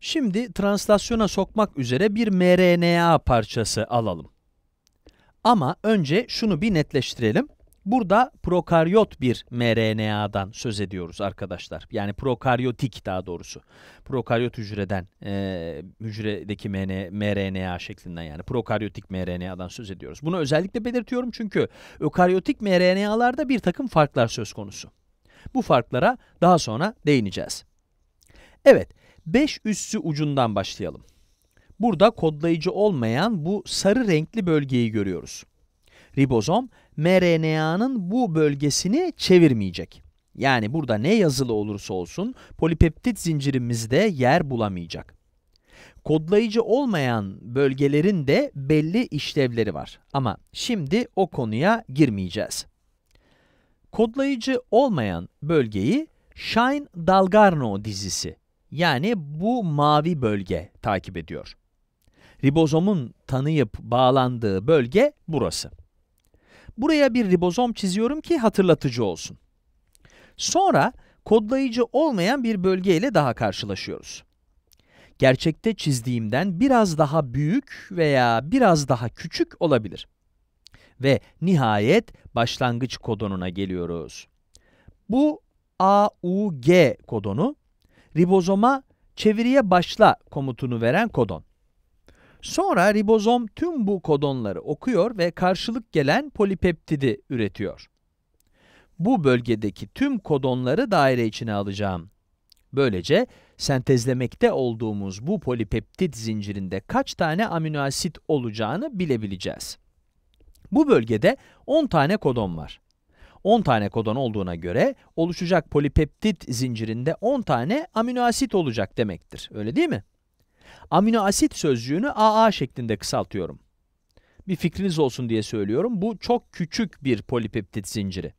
Şimdi translasyona sokmak üzere bir mRNA parçası alalım. Ama önce şunu bir netleştirelim. Burada prokaryot bir mRNA'dan söz ediyoruz arkadaşlar. Yani prokaryotik daha doğrusu. Prokaryot hücreden, e, hücredeki mRNA şeklinden yani prokaryotik mRNA'dan söz ediyoruz. Bunu özellikle belirtiyorum çünkü ökaryotik mRNA'larda bir takım farklar söz konusu. Bu farklara daha sonra değineceğiz. Evet, 5 üssü ucundan başlayalım. Burada kodlayıcı olmayan bu sarı renkli bölgeyi görüyoruz. Ribozom, mRNA'nın bu bölgesini çevirmeyecek. Yani burada ne yazılı olursa olsun polipeptit zincirimizde yer bulamayacak. Kodlayıcı olmayan bölgelerin de belli işlevleri var. Ama şimdi o konuya girmeyeceğiz. Kodlayıcı olmayan bölgeyi Shine-Dalgarno dizisi yani bu mavi bölge takip ediyor. Ribozomun tanıyıp bağlandığı bölge burası. Buraya bir ribozom çiziyorum ki hatırlatıcı olsun. Sonra kodlayıcı olmayan bir bölge ile daha karşılaşıyoruz. Gerçekte çizdiğimden biraz daha büyük veya biraz daha küçük olabilir. Ve nihayet başlangıç kodonuna geliyoruz. Bu AUG kodonu, ribozoma çeviriye başla komutunu veren kodon. Sonra ribozom tüm bu kodonları okuyor ve karşılık gelen polipeptidi üretiyor. Bu bölgedeki tüm kodonları daire içine alacağım. Böylece sentezlemekte olduğumuz bu polipeptit zincirinde kaç tane amino asit olacağını bilebileceğiz. Bu bölgede 10 tane kodon var. 10 tane kodon olduğuna göre oluşacak polipeptit zincirinde 10 tane amino asit olacak demektir. Öyle değil mi? Amino asit sözcüğünü AA şeklinde kısaltıyorum. Bir fikriniz olsun diye söylüyorum. Bu çok küçük bir polipeptit zinciri.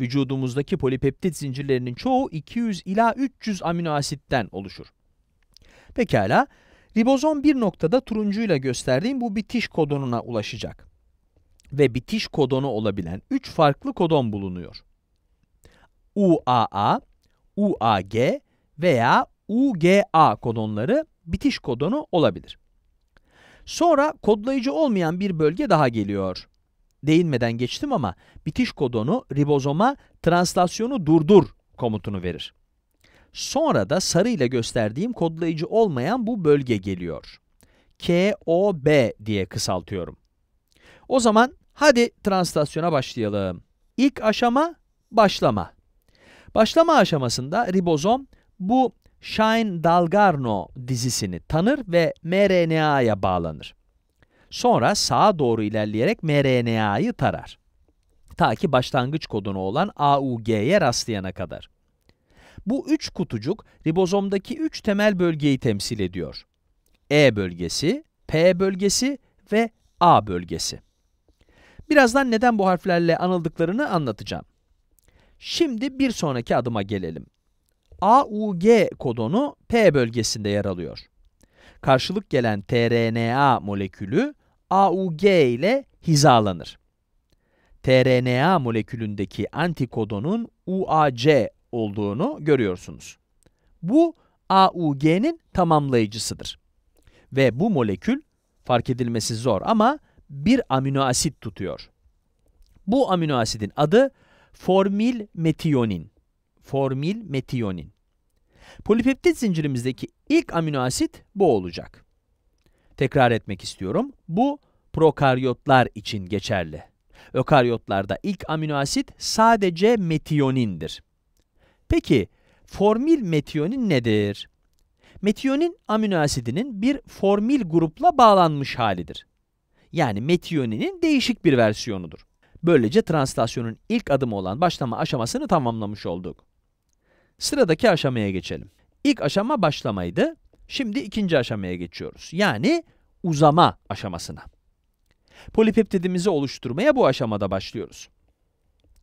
Vücudumuzdaki polipeptit zincirlerinin çoğu 200 ila 300 amino asitten oluşur. Pekala, ribozom bir noktada turuncuyla gösterdiğim bu bitiş kodonuna ulaşacak. Ve bitiş kodonu olabilen 3 farklı kodon bulunuyor. UAA, UAG veya UGA kodonları bitiş kodonu olabilir. Sonra kodlayıcı olmayan bir bölge daha geliyor. Değinmeden geçtim ama bitiş kodonu ribozoma translasyonu durdur komutunu verir. Sonra da sarı ile gösterdiğim kodlayıcı olmayan bu bölge geliyor. KOB diye kısaltıyorum. O zaman hadi translasyona başlayalım. İlk aşama başlama. Başlama aşamasında ribozom bu Shine-Dalgarno dizisini tanır ve mRNA'ya bağlanır. Sonra sağa doğru ilerleyerek mRNA'yı tarar. Ta ki başlangıç kodunu olan AUG'ye rastlayana kadar. Bu üç kutucuk ribozomdaki üç temel bölgeyi temsil ediyor. E bölgesi, P bölgesi ve A bölgesi. Birazdan neden bu harflerle anıldıklarını anlatacağım. Şimdi bir sonraki adıma gelelim. AUG kodonu P bölgesinde yer alıyor. Karşılık gelen tRNA molekülü AUG ile hizalanır. tRNA molekülündeki antikodonun UAC olduğunu görüyorsunuz. Bu AUG'nin tamamlayıcısıdır. Ve bu molekül, fark edilmesi zor ama bir amino asit tutuyor. Bu amino asidin adı formil metiyonin formil metiyonin. Polipeptit zincirimizdeki ilk amino asit bu olacak. Tekrar etmek istiyorum. Bu prokaryotlar için geçerli. Ökaryotlarda ilk amino asit sadece metiyonindir. Peki, formil metiyonin nedir? Metiyonin amino asidinin bir formil grupla bağlanmış halidir. Yani metiyoninin değişik bir versiyonudur. Böylece translasyonun ilk adımı olan başlama aşamasını tamamlamış olduk. Sıradaki aşamaya geçelim. İlk aşama başlamaydı. Şimdi ikinci aşamaya geçiyoruz. Yani uzama aşamasına. Polipeptidimizi oluşturmaya bu aşamada başlıyoruz.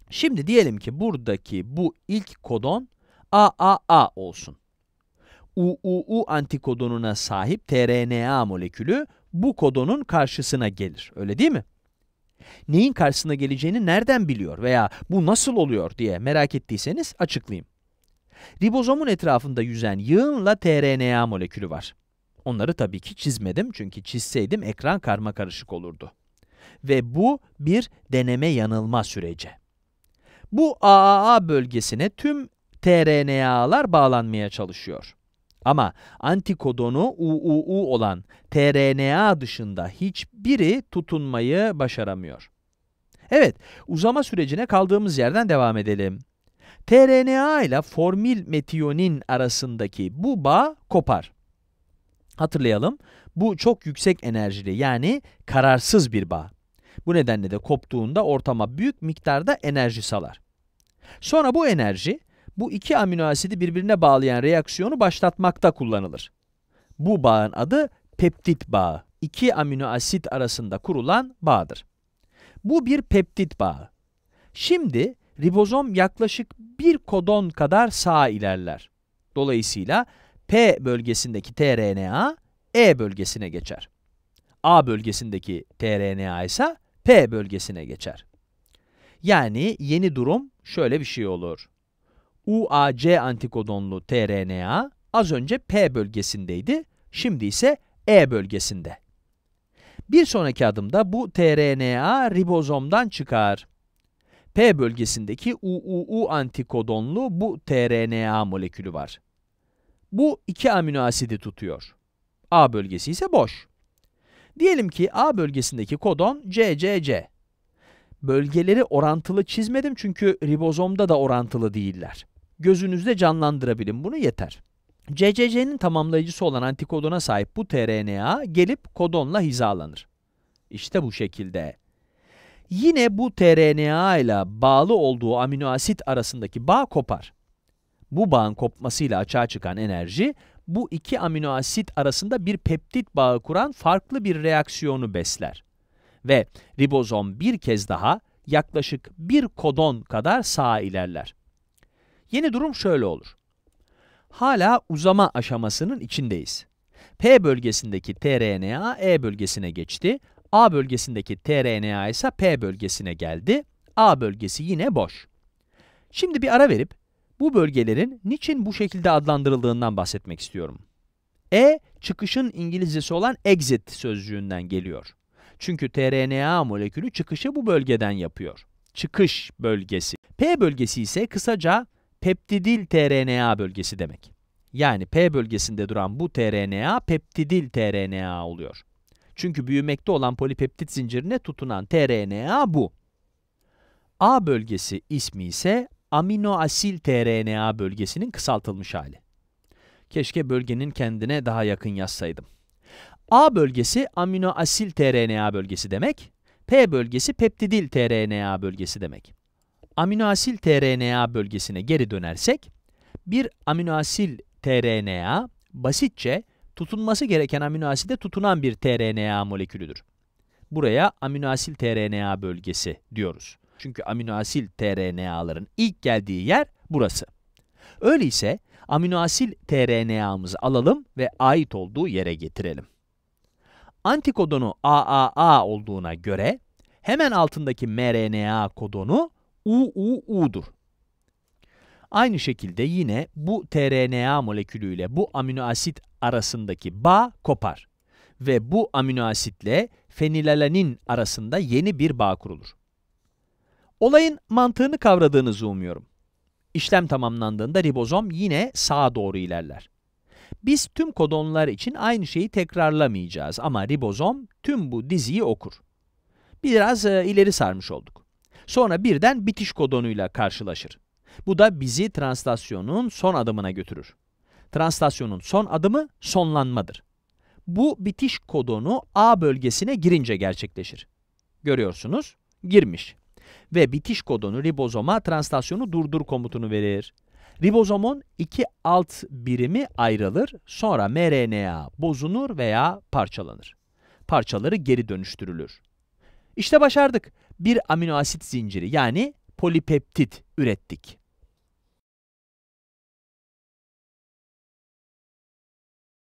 Şimdi diyelim ki buradaki bu ilk kodon AAA olsun. UUU antikodonuna sahip tRNA molekülü bu kodonun karşısına gelir. Öyle değil mi? Neyin karşısına geleceğini nereden biliyor veya bu nasıl oluyor diye merak ettiyseniz açıklayayım. Ribozomun etrafında yüzen yığınla tRNA molekülü var. Onları tabii ki çizmedim çünkü çizseydim ekran karma karışık olurdu. Ve bu bir deneme yanılma süreci. Bu AAA bölgesine tüm tRNA'lar bağlanmaya çalışıyor. Ama antikodonu UUU olan tRNA dışında hiçbiri tutunmayı başaramıyor. Evet, uzama sürecine kaldığımız yerden devam edelim. tRNA ile formil metiyonin arasındaki bu bağ kopar. Hatırlayalım, bu çok yüksek enerjili yani kararsız bir bağ. Bu nedenle de koptuğunda ortama büyük miktarda enerji salar. Sonra bu enerji, bu iki amino asidi birbirine bağlayan reaksiyonu başlatmakta kullanılır. Bu bağın adı peptit bağı. İki amino asit arasında kurulan bağdır. Bu bir peptit bağı. Şimdi ribozom yaklaşık bir kodon kadar sağa ilerler. Dolayısıyla P bölgesindeki tRNA E bölgesine geçer. A bölgesindeki tRNA ise P bölgesine geçer. Yani yeni durum şöyle bir şey olur. UAC antikodonlu tRNA az önce P bölgesindeydi, şimdi ise E bölgesinde. Bir sonraki adımda bu tRNA ribozomdan çıkar. P bölgesindeki UUU antikodonlu bu tRNA molekülü var. Bu iki amino asidi tutuyor. A bölgesi ise boş. Diyelim ki A bölgesindeki kodon CCC. Bölgeleri orantılı çizmedim çünkü ribozomda da orantılı değiller. Gözünüzde canlandırabilin bunu yeter. CCC'nin tamamlayıcısı olan antikodona sahip bu tRNA gelip kodonla hizalanır. İşte bu şekilde. Yine bu tRNA ile bağlı olduğu amino asit arasındaki bağ kopar. Bu bağın kopmasıyla açığa çıkan enerji, bu iki amino asit arasında bir peptit bağı kuran farklı bir reaksiyonu besler. Ve ribozom bir kez daha yaklaşık bir kodon kadar sağa ilerler. Yeni durum şöyle olur. Hala uzama aşamasının içindeyiz. P bölgesindeki tRNA E bölgesine geçti. A bölgesindeki tRNA ise P bölgesine geldi. A bölgesi yine boş. Şimdi bir ara verip bu bölgelerin niçin bu şekilde adlandırıldığından bahsetmek istiyorum. E, çıkışın İngilizcesi olan exit sözcüğünden geliyor. Çünkü tRNA molekülü çıkışı bu bölgeden yapıyor. Çıkış bölgesi. P bölgesi ise kısaca peptidil tRNA bölgesi demek. Yani P bölgesinde duran bu tRNA peptidil tRNA oluyor. Çünkü büyümekte olan polipeptit zincirine tutunan tRNA bu. A bölgesi ismi ise aminoasil tRNA bölgesinin kısaltılmış hali. Keşke bölgenin kendine daha yakın yazsaydım. A bölgesi aminoasil tRNA bölgesi demek, P bölgesi peptidil tRNA bölgesi demek. Aminoasil tRNA bölgesine geri dönersek, bir aminoasil tRNA basitçe tutunması gereken aminoaside tutunan bir tRNA molekülüdür. Buraya aminoasil tRNA bölgesi diyoruz. Çünkü aminoasil tRNA'ların ilk geldiği yer burası. Öyleyse aminoasil tRNA'mızı alalım ve ait olduğu yere getirelim. Antikodonu AAA olduğuna göre hemen altındaki mRNA kodonu UUU'dur. Aynı şekilde yine bu tRNA molekülüyle bu aminoasit arasındaki bağ kopar ve bu aminoasitle fenilalanin arasında yeni bir bağ kurulur. Olayın mantığını kavradığınızı umuyorum. İşlem tamamlandığında ribozom yine sağa doğru ilerler. Biz tüm kodonlar için aynı şeyi tekrarlamayacağız ama ribozom tüm bu diziyi okur. Biraz e, ileri sarmış olduk. Sonra birden bitiş kodonuyla karşılaşır. Bu da bizi translasyonun son adımına götürür. Translasyonun son adımı sonlanmadır. Bu bitiş kodonu A bölgesine girince gerçekleşir. Görüyorsunuz, girmiş. Ve bitiş kodonu ribozoma translasyonu durdur komutunu verir. Ribozomun iki alt birimi ayrılır, sonra mRNA bozunur veya parçalanır. Parçaları geri dönüştürülür. İşte başardık. Bir amino asit zinciri yani polipeptit ürettik.